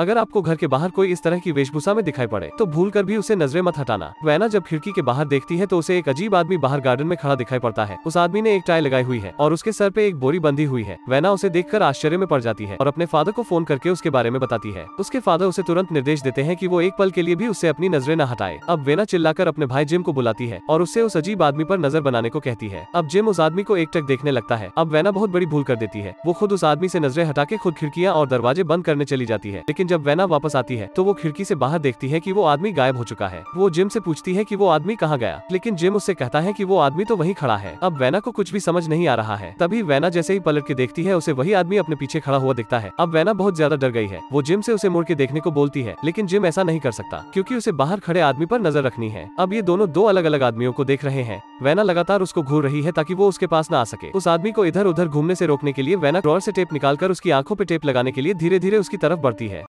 अगर आपको घर के बाहर कोई इस तरह की वेशभूषा में दिखाई पड़े तो भूल कर भी उसे नजरे मत हटाना। वैना जब खिड़की के बाहर देखती है तो उसे एक अजीब आदमी बाहर गार्डन में खड़ा दिखाई पड़ता है। उस आदमी ने एक टाई लगाई हुई है और उसके सर पे एक बोरी बंधी हुई है। वैना उसे देखकर आश्चर्य में पड़ जाती है और अपने फादर को फ़ोन करके उसके बारे में बताती है। उसके फादर उसे तुरंत निर्देश देते हैं कि वो एक पल के लिए भी उससे अपनी नज़रें न हटाए। अब वेना चिल्लाकर अपने भाई जिम को बुलाती है और उससे उस अजीब आदमी पर नज़र बनाने को कहती है। अब जिम उस आदमी को एक टक देखने लगता है। अब वैना बहुत बड़ी भूल कर देती है। वो खुद उस आदमी से नज़रें हटा के खुद खिड़कियाँ और दरवाजे बंद करने चली जाती है। लेकिन जब वैना वापस आती है तो वो खिड़की से बाहर देखती है कि वो आदमी गायब हो चुका है। वो जिम से पूछती है कि वो आदमी कहाँ गया, लेकिन जिम उससे कहता है कि वो आदमी तो वहीं खड़ा है। अब वैना को कुछ भी समझ नहीं आ रहा है। तभी वैना जैसे ही पलट के देखती है, उसे वही आदमी अपने पीछे खड़ा हुआ दिखता है। अब वैना बहुत ज़्यादा डर गई है। वो जिम से उसे मुड़ के देखने को बोलती है, लेकिन जिम ऐसा नहीं कर सकता, क्यूँकी उसे बाहर खड़े आदमी पर नज़र रखनी है। अब ये दोनों दो अलग अलग आदमियों को देख रहे हैं। वैना लगातार उसको घूर रही है ताकि वो उसके पास न आ सके। उस आदमी को इधर उधर घूमने से रोकने के लिए वैना ड्रॉर से टेप निकालकर उसकी आँखों पे टेप लगाने के लिए धीरे धीरे उसकी तरफ़ बढ़ती है।